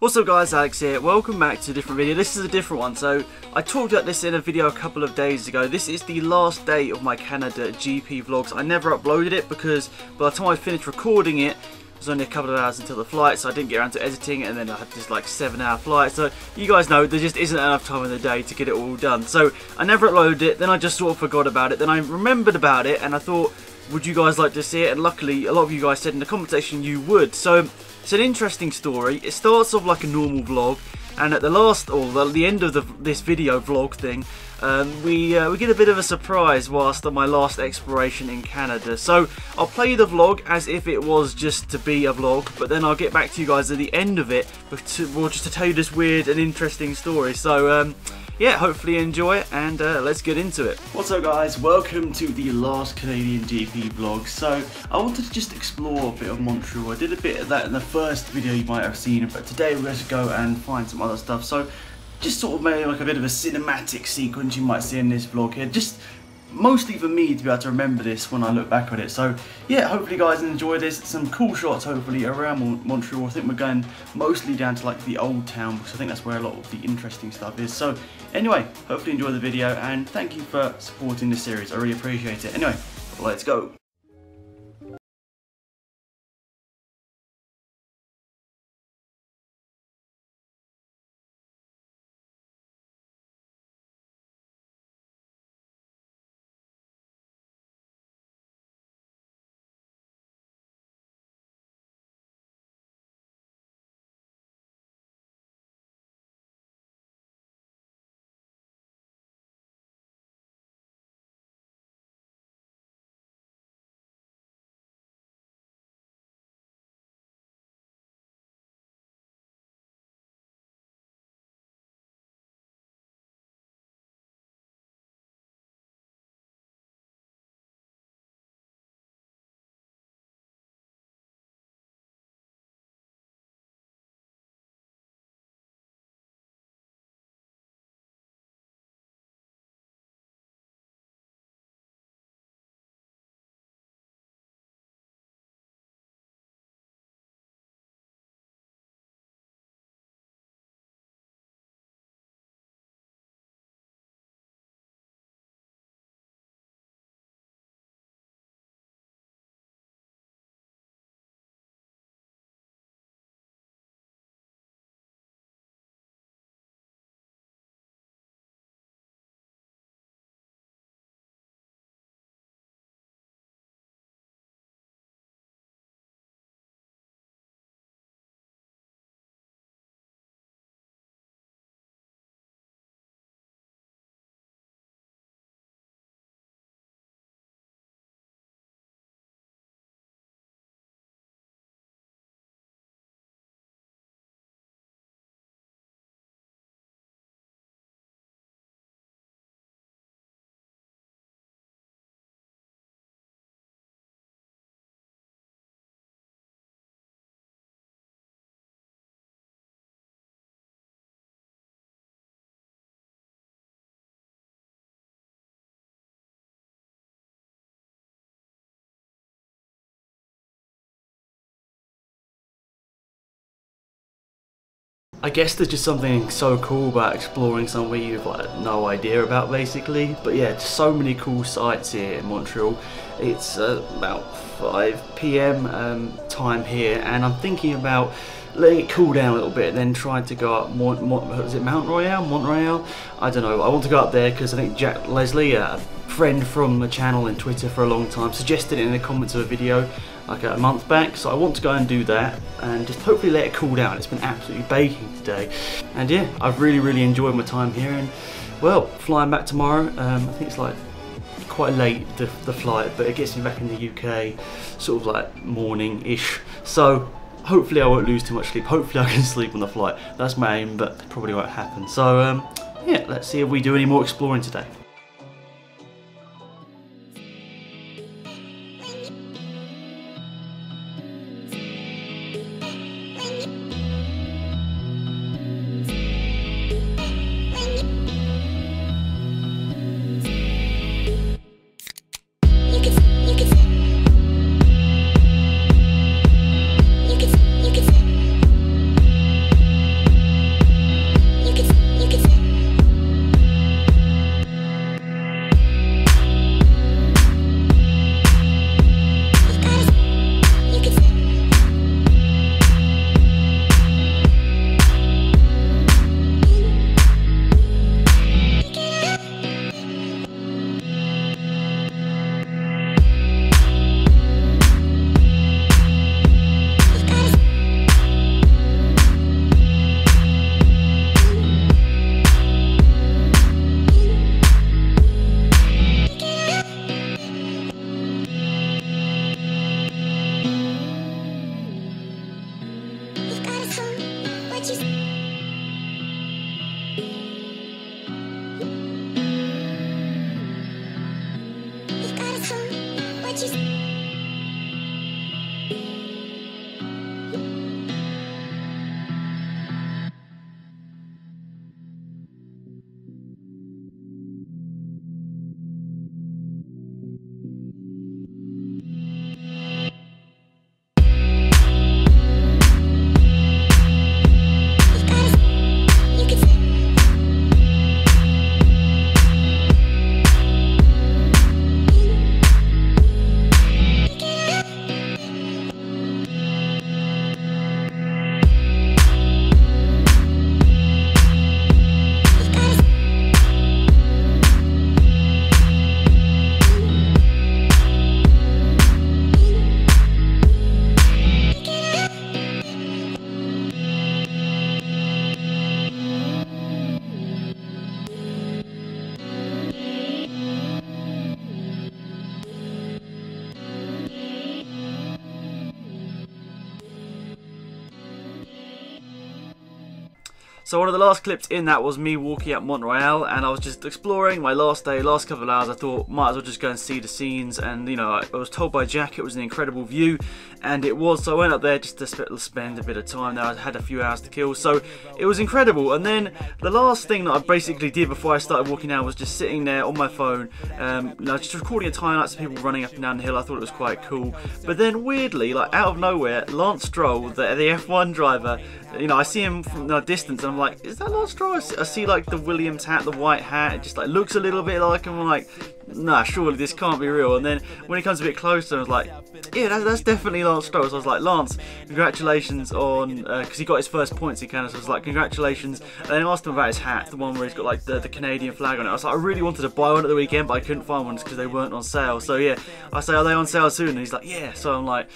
What's up guys, Alex here. Welcome back to a different video. This is a different one. So I talked about this in a video a couple of days ago. This is the last day of my Canada GP vlogs. I never uploaded it because by the time I finished recording it, it was only a couple of hours until the flight, so I didn't get around to editing and then I had this like seven hour flight. So you guys know there just isn't enough time in the day to get it all done. So I never uploaded it, then I just sort of forgot about it. Then I remembered about it and I thought, would you guys like to see it? And luckily a lot of you guys said in the comment section you would. So it's an interesting story. It starts off like a normal vlog, and at the last, or the, the end of the, this video vlog thing, um, we uh, we get a bit of a surprise whilst on my last exploration in Canada. So I'll play the vlog as if it was just to be a vlog, but then I'll get back to you guys at the end of it, to, well, just to tell you this weird and interesting story. So um, yeah, hopefully you enjoy it and uh, let's get into it. What's up guys, welcome to the last Canadian GP vlog. So I wanted to just explore a bit of Montreal. I did a bit of that in the first video you might have seen, but today we're going to go and find some other stuff. So just sort of maybe like a bit of a cinematic sequence you might see in this vlog here. Just mostly for me to be able to remember this when I look back on it. So yeah, hopefully guys enjoy this. Some cool shots hopefully around Montreal. I think we're going mostly down to like the old town because I think that's where a lot of the interesting stuff is. So anyway, hopefully enjoy the video and thank you for supporting this series. I really appreciate it. Anyway, let's go. I guess there's just something so cool about exploring somewhere you've like no idea about basically. But yeah, so many cool sites here in Montreal. It's uh, about 5 p.m. Um, time here and I'm thinking about letting it cool down a little bit and then trying to go up Mont, Mont, it Mount Royal? Montreal? I don't know. I want to go up there because I think Jack Leslie, a friend from the channel and Twitter for a long time, suggested it in the comments of a video like a month back so I want to go and do that and just hopefully let it cool down it's been absolutely baking today and yeah I've really really enjoyed my time here and well flying back tomorrow um, I think it's like quite late the, the flight but it gets me back in the UK sort of like morning ish so hopefully I won't lose too much sleep. Hopefully I can sleep on the flight. That's my aim but probably won't happen. So um, yeah let's see if we do any more exploring today So one of the last clips in that was me walking up Mont Royal and I was just exploring my last day, last couple of hours. I thought might as well just go and see the scenes and you know I was told by Jack it was an incredible view and it was so I went up there just to spend a bit of time there. I had a few hours to kill so it was incredible and then the last thing that I basically did before I started walking out was just sitting there on my phone um, just recording a time lapse of people running up and down the hill. I thought it was quite cool but then weirdly like out of nowhere Lance Stroll the, the F1 driver you know I see him from a distance and I'm like is that Lance Stroll? I see like the Williams hat, the white hat. It just like looks a little bit like him. I'm like, nah, surely this can't be real. And then when he comes a bit closer, I was like, yeah, that's, that's definitely Lance Stroll. So I was like, Lance, congratulations on because uh, he got his first points in Canada. So I was like, congratulations. And then I asked him about his hat, the one where he's got like the, the Canadian flag on it. I was like, I really wanted to buy one at the weekend, but I couldn't find one because they weren't on sale. So yeah, I say, are they on sale soon? And he's like, yeah. So I'm like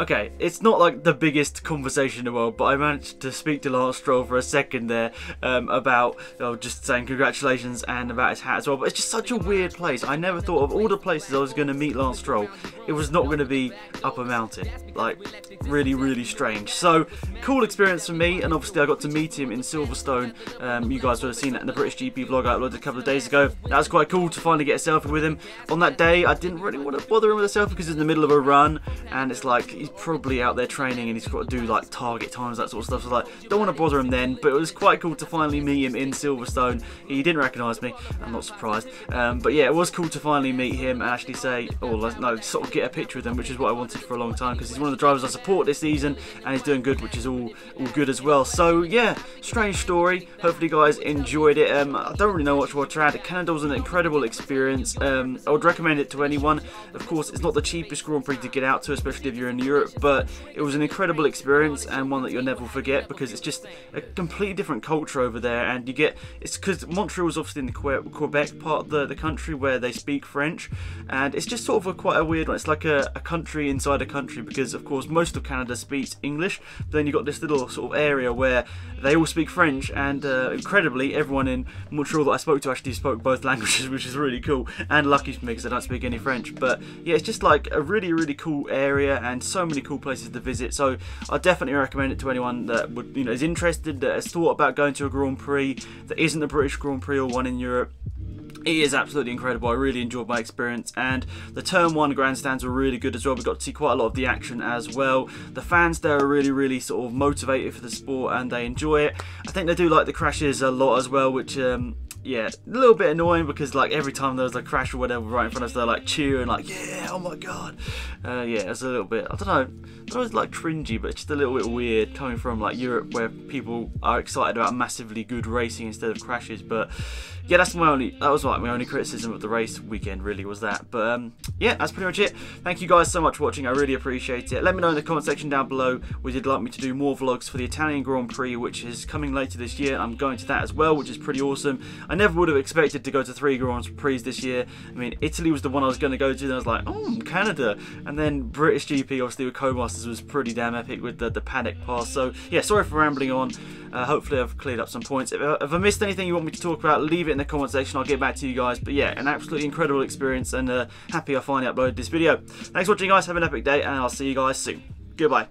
okay, it's not like the biggest conversation in the world, but I managed to speak to Lance Stroll for a second there um, about oh, just saying congratulations and about his hat as well. But it's just such a weird place. I never thought of all the places I was going to meet Lance Stroll, it was not going to be up a mountain. Like, really, really strange. So, cool experience for me, and obviously I got to meet him in Silverstone. Um, you guys would have seen that in the British GP vlog I uploaded a couple of days ago. That was quite cool to finally get a selfie with him. On that day, I didn't really want to bother him with a selfie because he's in the middle of a run, and it's like, probably out there training and he's got to do like target times, that sort of stuff. So like, don't want to bother him then. But it was quite cool to finally meet him in Silverstone. He didn't recognise me. I'm not surprised. Um, but yeah, it was cool to finally meet him and actually say, oh no, sort of get a picture with him, which is what I wanted for a long time because he's one of the drivers I support this season and he's doing good, which is all all good as well. So yeah, strange story. Hopefully, you guys enjoyed it. Um, I don't really know more to add. Canada was an incredible experience. Um, I would recommend it to anyone. Of course, it's not the cheapest Grand Prix to get out to, especially if you're in Europe, but it was an incredible experience and one that you'll never forget because it's just a completely different culture over there. And you get it's because Montreal is obviously in the Quebec part of the, the country where they speak French, and it's just sort of a quite a weird one. It's like a, a country inside a country because, of course, most of Canada speaks English. But then you've got this little sort of area where they all speak French, and uh, incredibly, everyone in Montreal that I spoke to actually spoke both languages, which is really cool. And lucky for me because I don't speak any French. But yeah, it's just like a really, really cool area and so many cool places to visit. So I definitely recommend it to anyone that would, you know, is interested, that has thought about going to a Grand Prix that isn't the British Grand Prix or one in Europe it is absolutely incredible. I really enjoyed my experience, and the turn one grandstands were really good as well. We got to see quite a lot of the action as well. The fans there are really, really sort of motivated for the sport and they enjoy it. I think they do like the crashes a lot as well, which um, yeah, a little bit annoying because like every time there was a crash or whatever right in front of us, they're like cheering, like yeah, oh my god. Uh, yeah, it's a little bit. I don't know. It's like cringy, but just a little bit weird coming from like Europe where people are excited about massively good racing instead of crashes. But yeah, that's my only. That was like my only criticism of the race weekend. Really was that. But um, yeah, that's pretty much it. Thank you guys so much for watching. I really appreciate it. Let me know in the comment section down below would you like me to do more vlogs for the Italian Grand Prix, which is coming later this year. I'm going to that as well, which is pretty awesome. I never would have expected to go to three Grand Prix this year. I mean, Italy was the one I was going to go to, and I was like, oh, Canada. And then British GP, obviously, with Codemasters was pretty damn epic with the, the Paddock Pass. So, yeah, sorry for rambling on. Uh, hopefully, I've cleared up some points. If, if, I missed anything you want me to talk about, leave it in the comment section. I'll get back to you guys. But yeah, an absolutely incredible experience, and uh, happy I finally uploaded this video. Thanks for watching, guys. Have an epic day, and I'll see you guys soon. Goodbye.